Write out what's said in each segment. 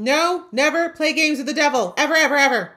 No, never play games with the devil. Ever, ever, ever.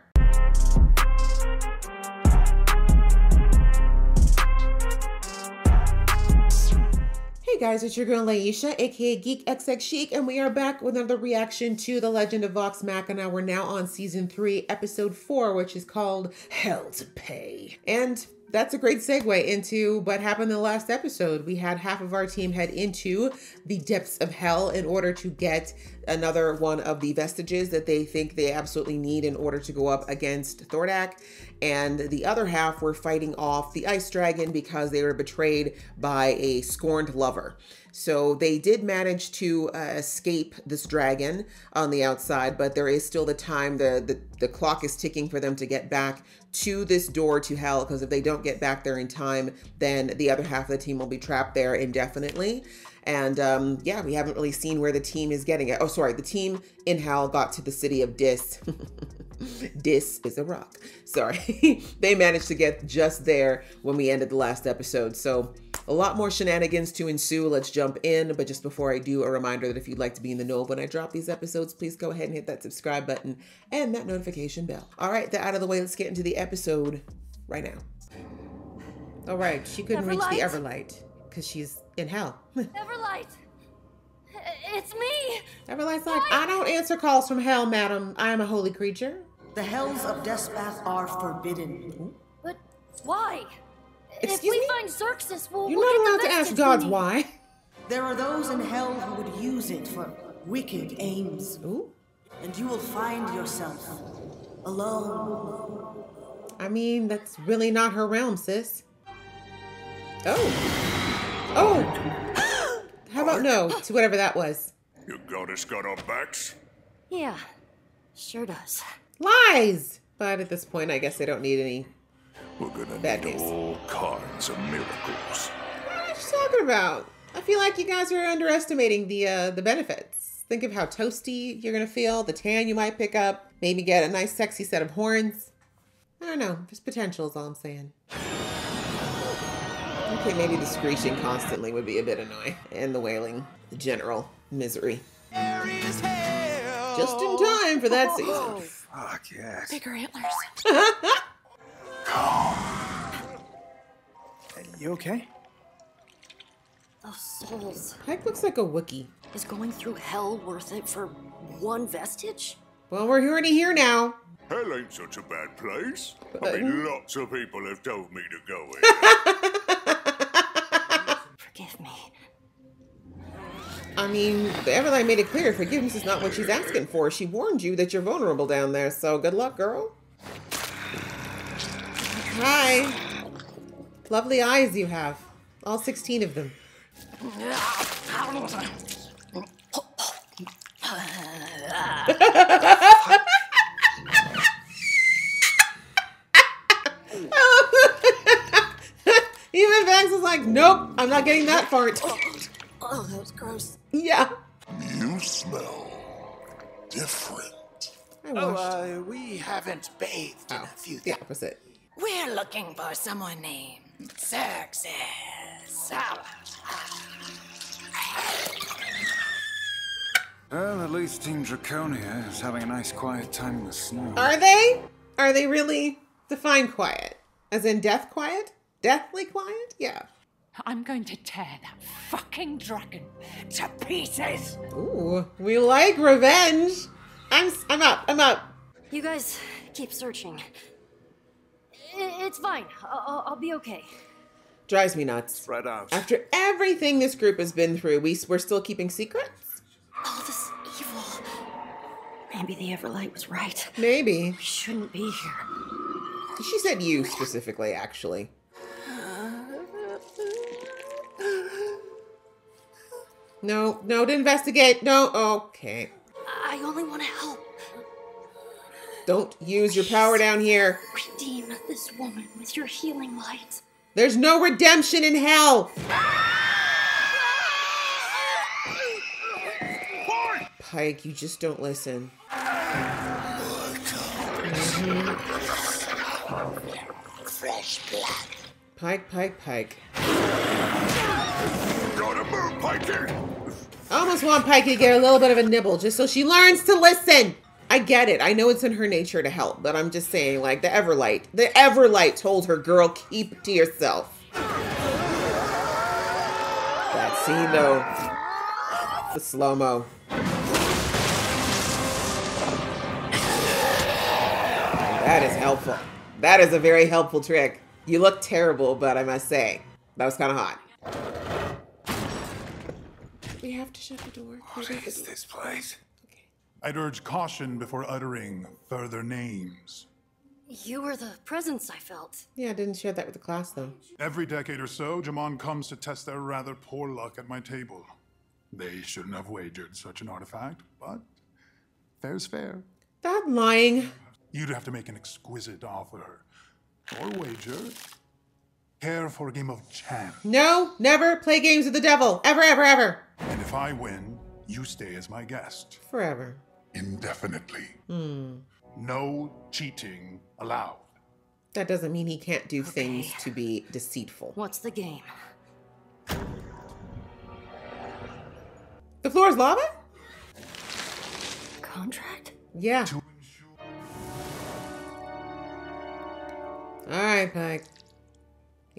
Hey guys, it's your girl Laisha, aka Geek XX Chic, and we are back with another reaction to The Legend of Vox Machina. We're now on season three, episode four, which is called Hell to Pay. And that's a great segue into what happened in the last episode. We had half of our team head into the depths of hell in order to get another one of the vestiges that they think they absolutely need in order to go up against Thordak. And the other half were fighting off the ice dragon because they were betrayed by a scorned lover. So they did manage to uh, escape this dragon on the outside, but there is still the time, the, the, the clock is ticking for them to get back to this door to hell because if they don't get back there in time, then the other half of the team will be trapped there indefinitely. And um, yeah, we haven't really seen where the team is getting it. Oh, sorry, the team in hell got to the city of Dis. Dis is a rock. Sorry. they managed to get just there when we ended the last episode. So a lot more shenanigans to ensue. Let's jump in. But just before I do, a reminder that if you'd like to be in the know when I drop these episodes, please go ahead and hit that subscribe button and that notification bell. All right, that out of the way, let's get into the episode right now. All right, she couldn't reach the Everlight because she's in hell. Everlight! It's me! Everlight's like, I don't answer calls from hell, madam. I am a holy creature. The hells of Despath are forbidden. But why? Excuse if we me? find Zerxus, we'll, You're we'll not get allowed the to ask vestige gods we need. why. There are those in hell who would use it for wicked aims. Ooh. And you will find yourself alone. I mean, that's really not her realm, sis. Oh. Oh. How about no to whatever that was? You goddess got our backs? Yeah, sure does. Lies! But at this point, I guess they don't need any. We're gonna Bad need news. all kinds of miracles. What are you talking about? I feel like you guys are underestimating the uh, the benefits. Think of how toasty you're gonna feel, the tan you might pick up, maybe get a nice sexy set of horns. I don't know, just potential is all I'm saying. Okay, maybe the screeching constantly would be a bit annoying. And the wailing, the general misery. Just in time for that season. Fuck yes. Bigger antlers. You okay? Those souls. Heck looks like a Wookiee. Is going through hell worth it for one vestige? Well, we're already here now. Hell ain't such a bad place. Uh, I mean, lots of people have told me to go in. Forgive me. I mean, the Everlight made it clear forgiveness is not what she's asking for. She warned you that you're vulnerable down there, so good luck, girl. Hi. Lovely eyes you have. All 16 of them. Even Vax was like, nope, I'm not getting that fart. Oh, that was gross. yeah. you smell different. I Oh, uh, we haven't bathed in Oh, a few the opposite. We're looking for someone named Zerxus. Well, at least Team Draconia is having a nice quiet time in the snow. Are they? Are they really? Define quiet. As in death quiet? Deathly quiet? Yeah. I'm going to tear that fucking dragon to pieces. Ooh, we like revenge. I'm s- I'm up. I'm up. You guys keep searching. It's fine. I'll, I'll- I'll be okay. Drives me nuts. Spread out. After everything this group has been through, we we're still keeping secrets. All this evil. Maybe the Everlight was right. Maybe We shouldn't be here. she said you specifically, actually. No, no, to investigate. No, okay. I only want to help Don't use your power down here. redeem this woman with your healing light. There's no redemption in hell. Pike, you just don't listen. Pike, Pike, Pike. Gotta move, Pikey! I almost want Pikey to get a little bit of a nibble just so she learns to listen. I get it. I know it's in her nature to help, but I'm just saying, like, the Everlight. The Everlight told her, girl, keep to yourself. That scene, though. The slow mo. That is helpful. That is a very helpful trick. You look terrible, but I must say, that was kind of hot. We have to shut the door. What is this place? I'd urge caution before uttering further names. You were the presence I felt. Yeah, I didn't share that with the class, though. Every decade or so, Jamon comes to test their rather poor luck at my table. They shouldn't have wagered such an artifact, but fair's fair. That lying. You'd have to make an exquisite offer. Or wager. Care for a game of chance. No, never play games with the devil. Ever, ever, ever. And if I win, you stay as my guest. Forever. Indefinitely. Hmm. No cheating allowed. That doesn't mean he can't do things to be deceitful. What's the game? The floor is lava? Contract? Yeah. All right, Pike.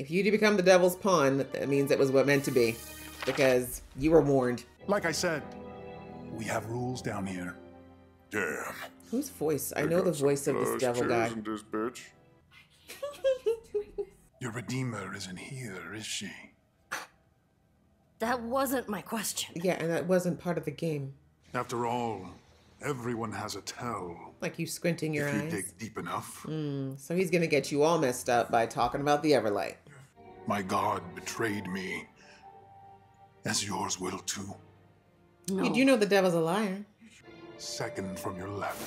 If you do become the devil's pawn, that means it was what meant to be. Because you were warned. Like I said, we have rules down here. Damn. Whose voice? I know the voice of this devil guy. This bitch? Your redeemer isn't here, is she? That wasn't my question. Yeah, and that wasn't part of the game. After all, everyone has a tell. Like you squinting your if you eyes. dig deep enough. Hmm, so he's gonna get you all messed up by talking about the Everlight. My God betrayed me. As yours will too. No. You do know the devil's a liar. Second from your left.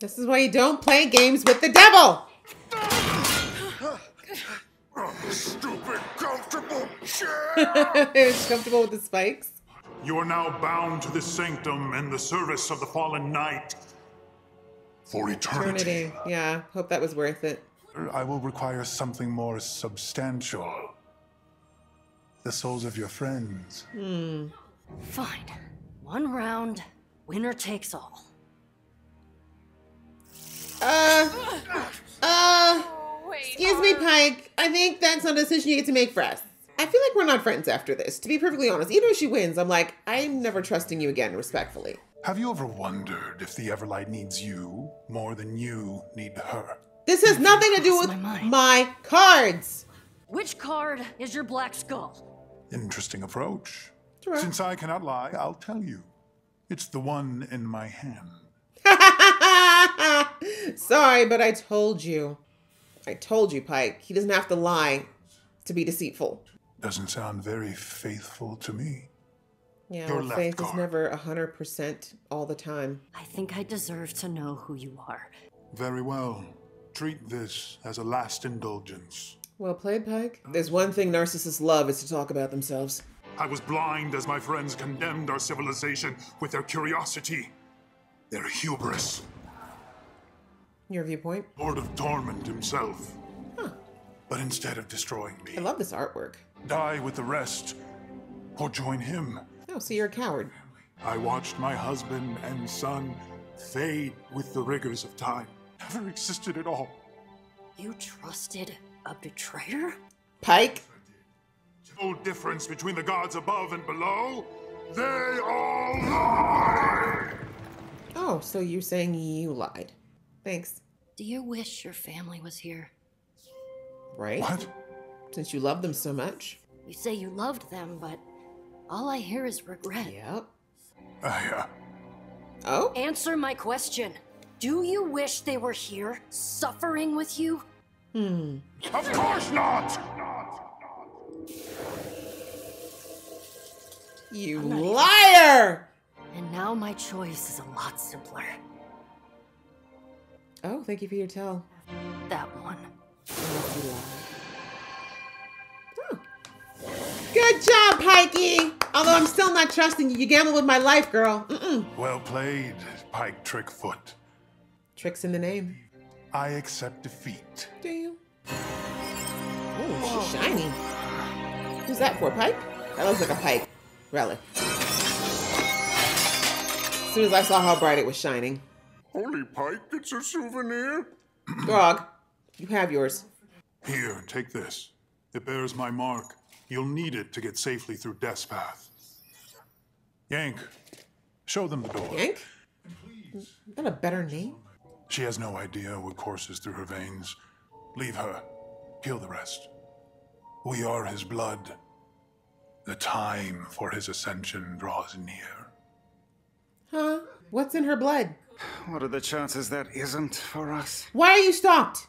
This is why you don't play games with the devil. Stupid, comfortable shit! it's comfortable with the spikes. You are now bound to the sanctum and the service of the fallen knight. For eternity. Eternity. Yeah, hope that was worth it. I will require something more substantial. The souls of your friends. Hmm. Fine. One round, winner takes all. Uh, uh, excuse me, Pike. I think that's not a decision you get to make for us. I feel like we're not friends after this. To be perfectly honest, even if she wins, I'm like, I'm never trusting you again, respectfully. Have you ever wondered if the Everlight needs you more than you need her? This has nothing to do with my my cards. Which card is your black skull? Interesting approach. Sure. Since I cannot lie, I'll tell you. It's the one in my hand. Sorry, but I told you. I told you, Pike. He doesn't have to lie to be deceitful. Doesn't sound very faithful to me. Yeah, Your well, left faith is guard. never 100% all the time. I think I deserve to know who you are. Very well. Treat this as a last indulgence. Well played, Pike. There's one thing narcissists love is to talk about themselves. I was blind as my friends condemned our civilization with their curiosity, their hubris. Your viewpoint? Lord of Torment himself. Huh. But instead of destroying me, I love this artwork. die with the rest, or join him, Oh, so you're a coward. I watched my husband and son fade with the rigors of time. Never existed at all. You trusted a betrayer? Pike? No difference between the gods above and below. They all lie! Oh, so you're saying you lied. Thanks. Do you wish your family was here? Right? What? Since you love them so much. You say you loved them, but all I hear is regret. Yep. I, uh, Oh? Answer my question. Do you wish they were here, suffering with you? Hmm. Of course not! You liar! And now my choice is a lot simpler. Oh, thank you for your tell. That one. Unless you lied. Oh. Good job, Pikey! Although I'm still not trusting you. You gambled with my life, girl. Mm-mm. Well played, Pike Trickfoot. Tricks in the name. I accept defeat. Do you? Oh, she's shiny. Who's that for? Pike? That looks like a pike. Relic. As soon as I saw how bright it was shining. Holy Pike it's a souvenir? Grog, you have yours. Here, take this. It bears my mark. You'll need it to get safely through Death's Path. Yank, show them the door. Yank? Is that a better name? She has no idea what courses through her veins. Leave her. Kill the rest. We are his blood. The time for his ascension draws near. Huh? What's in her blood? What are the chances that isn't for us? Why are you stopped?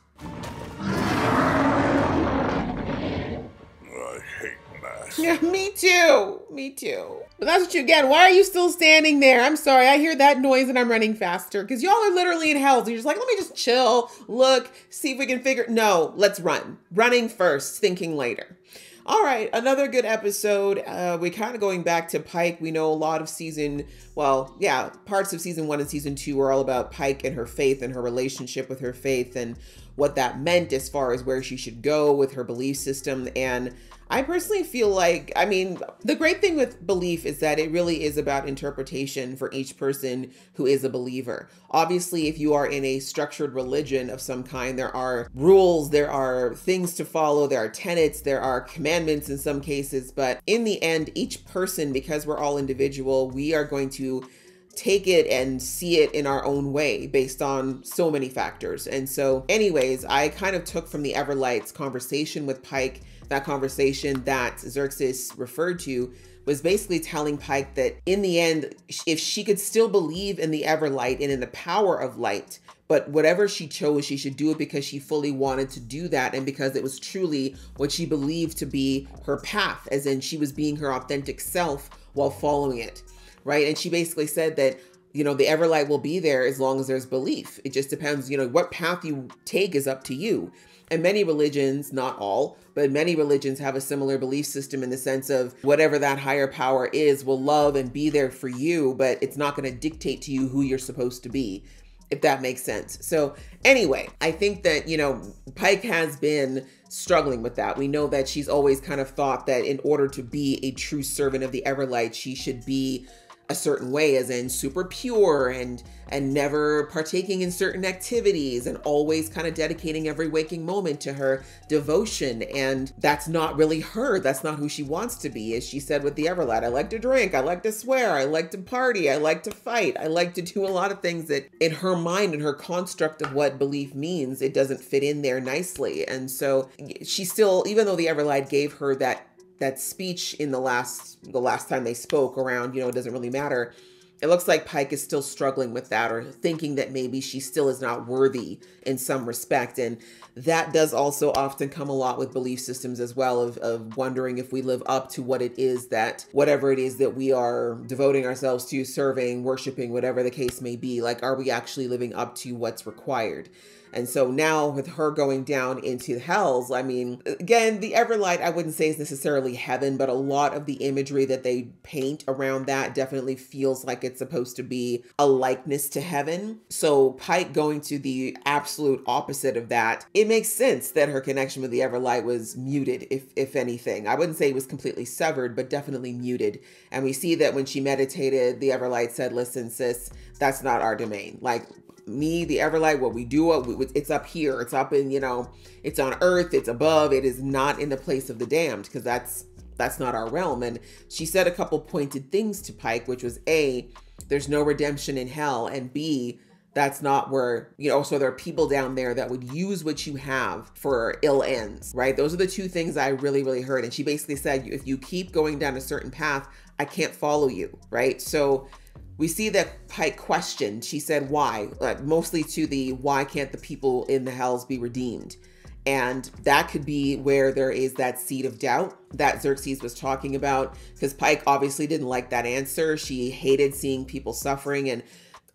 Yeah, me too. Me too. But that's what you get. Why are you still standing there? I'm sorry. I hear that noise and I'm running faster because y'all are literally in hell. So you're just like, let me just chill, look, see if we can figure. No, let's run. Running first, thinking later. All right, another good episode. Uh, we're kind of going back to Pike. We know a lot of season, well, yeah, parts of season one and season two are all about Pike and her faith and her relationship with her faith and what that meant as far as where she should go with her belief system. And I personally feel like, I mean, the great thing with belief is that it really is about interpretation for each person who is a believer. Obviously, if you are in a structured religion of some kind, there are rules, there are things to follow, there are tenets, there are commandments in some cases. But in the end, each person, because we're all individual, we are going to take it and see it in our own way based on so many factors. And so, anyways, I kind of took from the Everlight's conversation with Pike, that conversation that Zerxus referred to was basically telling Pike that in the end, if she could still believe in the Everlight and in the power of light, but whatever she chose, she should do it because she fully wanted to do that and because it was truly what she believed to be her path, as in she was being her authentic self while following it right? And she basically said that, you know, the Everlight will be there as long as there's belief. It just depends, you know, what path you take is up to you. And many religions, not all, but many religions have a similar belief system in the sense of whatever that higher power is will love and be there for you, but it's not going to dictate to you who you're supposed to be, if that makes sense. So, anyway, I think that, you know, Pike has been struggling with that. We know that she's always kind of thought that in order to be a true servant of the Everlight, she should be a certain way as in super pure and and never partaking in certain activities and always kind of dedicating every waking moment to her devotion. And that's not really her. That's not who she wants to be. As she said with the everlight i like to drink i like to swear i like to party i like to fight i like to do a lot of things that in her mind and her construct of what belief means it doesn't fit in there nicely. And so she still even though the everlight gave her that that speech in the last the last time they spoke around you know it doesn't really matter. It looks like pike is still struggling with that or thinking that maybe she still is not worthy in some respect. And that does also often come a lot with belief systems as well of, of wondering if we live up to what it is that whatever it is that we are devoting ourselves to serving worshiping whatever the case may be like are we actually living up to what's required and so now with her going down into hells, I mean, again, the Everlight, I wouldn't say is necessarily heaven, but a lot of the imagery that they paint around that definitely feels like it's supposed to be a likeness to heaven. So Pike going to the absolute opposite of that, it makes sense that her connection with the Everlight was muted, if if anything. I wouldn't say it was completely severed, but definitely muted. And we see that when she meditated, the Everlight said, listen, sis, that's not our domain. Like me, the Everlight, what we do, it's up here. It's up in, you know, it's on earth, it's above. It is not in the place of the damned because that's that's not our realm. And she said a couple pointed things to Pike, which was A, there's no redemption in hell, and B, that's not where, you know, so there are people down there that would use what you have for ill ends, right? Those are the two things I really, really heard. And she basically said, if you keep going down a certain path, I can't follow you, right? So we see that Pike questioned. She said, why? Like, mostly to the why can't the people in the hells be redeemed? And that could be where there is that seed of doubt that Zerxus was talking about, because Pike obviously didn't like that answer. She hated seeing people suffering. And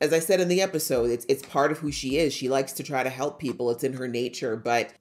as I said in the episode, it's it's part of who she is. She likes to try to help people. It's in her nature. But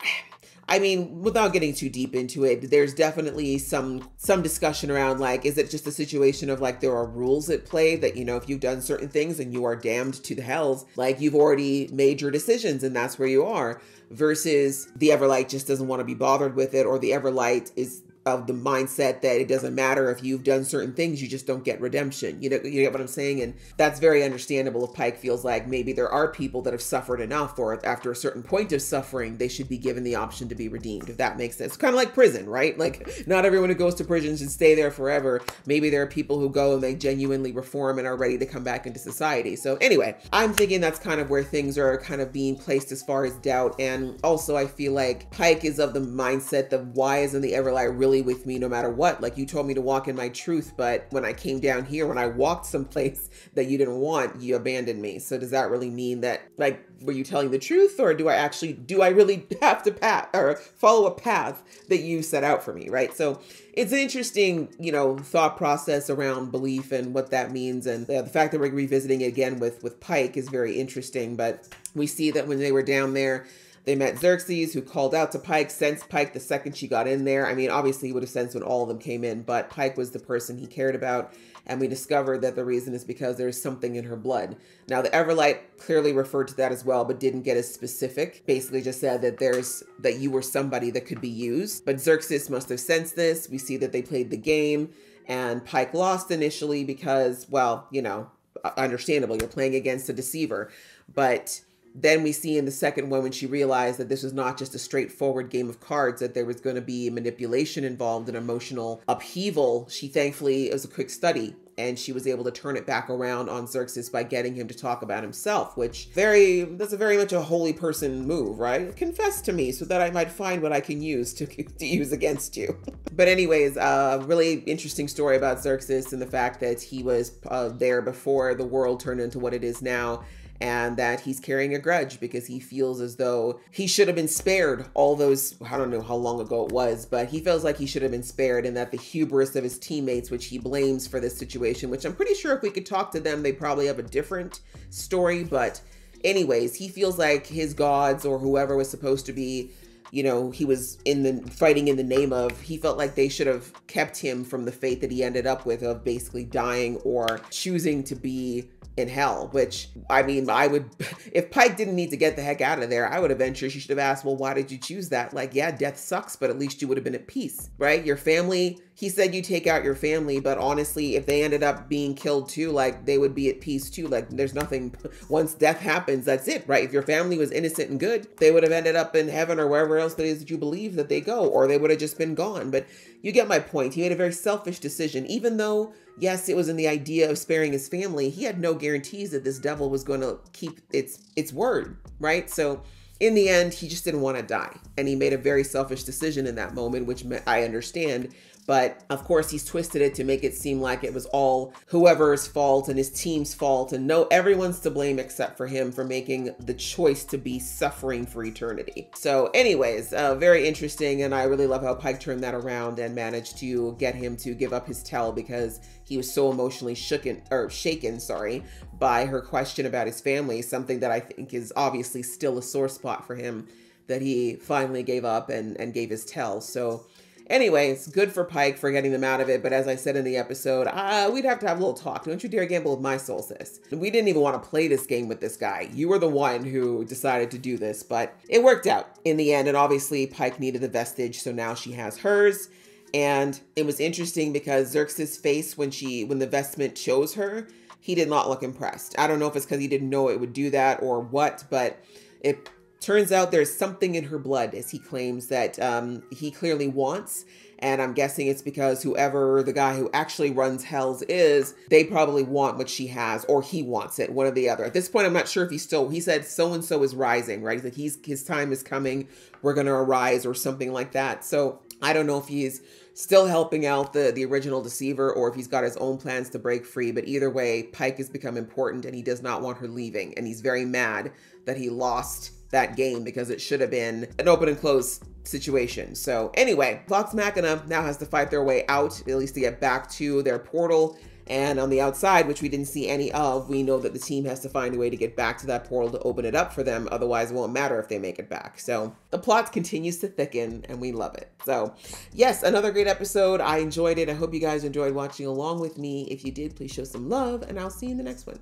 I mean, without getting too deep into it, there's definitely some some discussion around like, is it just a situation of like there are rules at play that you know if you've done certain things and you are damned to the hells, like you've already made your decisions and that's where you are, versus the Everlight just doesn't want to be bothered with it, or the Everlight is of the mindset that it doesn't matter if you've done certain things, you just don't get redemption. You know, you get what I'm saying? And that's very understandable if Pike feels like maybe there are people that have suffered enough, or after a certain point of suffering, they should be given the option to be redeemed, if that makes sense. it's Kind of like prison, right? Like, not everyone who goes to prison should stay there forever. Maybe there are people who go and they genuinely reform and are ready to come back into society. So, anyway, I'm thinking that's kind of where things are kind of being placed as far as doubt. And also, I feel like Pike is of the mindset that why isn't the Everlight really with me no matter what? Like, you told me to walk in my truth, but when I came down here, when I walked someplace that you didn't want, you abandoned me. So, does that really mean that, like, were you telling the truth or do I actually, do I really have to path or follow a path that you set out for me? Right. So, it's an interesting, you know, thought process around belief and what that means. And uh, the fact that we're revisiting it again with, with Pike is very interesting. But we see that when they were down there, they met Zerxus, who called out to Pike, sensed Pike the second she got in there. I mean, obviously, he would have sensed when all of them came in, but Pike was the person he cared about. And we discovered that the reason is because there's something in her blood. Now, the Everlight clearly referred to that as well, but didn't get as specific. Basically, just said that there's that you were somebody that could be used. But Zerxus must have sensed this. We see that they played the game, and Pike lost initially because, well, you know, understandable. You're playing against a deceiver, but then we see in the second one when she realized that this was not just a straightforward game of cards that there was going to be manipulation involved and emotional upheaval she thankfully it was a quick study and she was able to turn it back around on Zerxus by getting him to talk about himself, which very that's a very much a holy person move, right? Confess to me so that I might find what I can use to, to use against you. but anyways, uh, really interesting story about Zerxus and the fact that he was uh, there before the world turned into what it is now and that he's carrying a grudge because he feels as though he should have been spared all those I don't know how long ago it was, but he feels like he should have been spared and that the hubris of his teammates which he blames for this situation, which I'm pretty sure if we could talk to them they probably have a different story, but anyways, he feels like his gods or whoever was supposed to be you know he was in the fighting in the name of he felt like they should have kept him from the fate that he ended up with of basically dying or choosing to be in hell, which I mean, I would, if Pike didn't need to get the heck out of there, I would have ventured she should have asked, well, why did you choose that? Like, yeah, death sucks, but at least you would have been at peace, right? Your family, he said you take out your family, but honestly, if they ended up being killed too, like they would be at peace too. Like, there's nothing, once death happens, that's it, right? If your family was innocent and good, they would have ended up in heaven or wherever else that is that you believe that they go, or they would have just been gone. But you get my point. He made a very selfish decision, even though yes, it was in the idea of sparing his family. He had no guarantees that this devil was going to keep its its word, right? So in the end, he just didn't want to die. And he made a very selfish decision in that moment, which I understand. But of course, he's twisted it to make it seem like it was all whoever's fault and his team's fault. And no, everyone's to blame except for him for making the choice to be suffering for eternity. So, anyways, uh, very interesting. And I really love how Pike turned that around and managed to get him to give up his tell because he was so emotionally shooken or shaken, sorry, by her question about his family, something that I think is obviously still a sore spot for him that he finally gave up and, and gave his tell. So Anyways, good for Pike for getting them out of it. But as I said in the episode, uh, we'd have to have a little talk. Don't you dare gamble with my soul, sis. We didn't even want to play this game with this guy. You were the one who decided to do this, but it worked out in the end. And obviously, Pike needed the vestige, so now she has hers. And it was interesting because Zerxus' face when she when the vestment chose her, he did not look impressed. I don't know if it's because he didn't know it would do that or what, but it turns out there's something in her blood, as he claims that um, he clearly wants. And I'm guessing it's because whoever the guy who actually runs Hells is, they probably want what she has, or he wants it, one or the other. At this point, I'm not sure if he's still. He said so and so is rising, right? Like he's his time is coming. We're gonna arise, or something like that. So I don't know if he's still helping out the the original deceiver or if he's got his own plans to break free but either way pike has become important and he does not want her leaving and he's very mad that he lost that game because it should have been an open and close situation. So anyway, Vox Machina now has to fight their way out, at least to get back to their portal. And on the outside, which we didn't see any of, we know that the team has to find a way to get back to that portal to open it up for them. Otherwise, it won't matter if they make it back. So the plot continues to thicken and we love it. So, yes, another great episode. I enjoyed it. I hope you guys enjoyed watching along with me. If you did, please show some love and I'll see you in the next one.